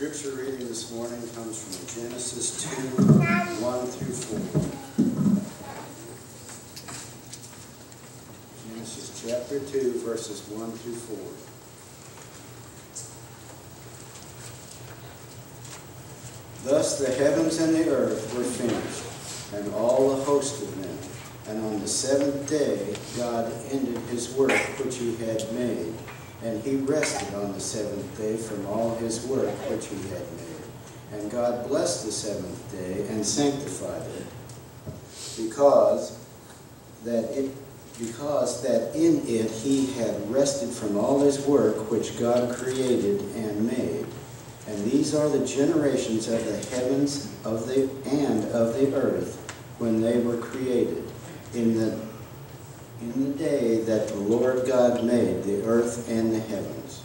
scripture reading this morning comes from Genesis 2, 1 through 4. Genesis chapter 2, verses 1 through 4. Thus the heavens and the earth were finished, and all the host of them. And on the seventh day God ended his work which he had made, and he rested on the seventh day from all his work which he had made. And God blessed the seventh day and sanctified it, because that it because that in it he had rested from all his work which God created and made. And these are the generations of the heavens of the and of the earth when they were created in the in the day that the Lord God made the earth and the heavens.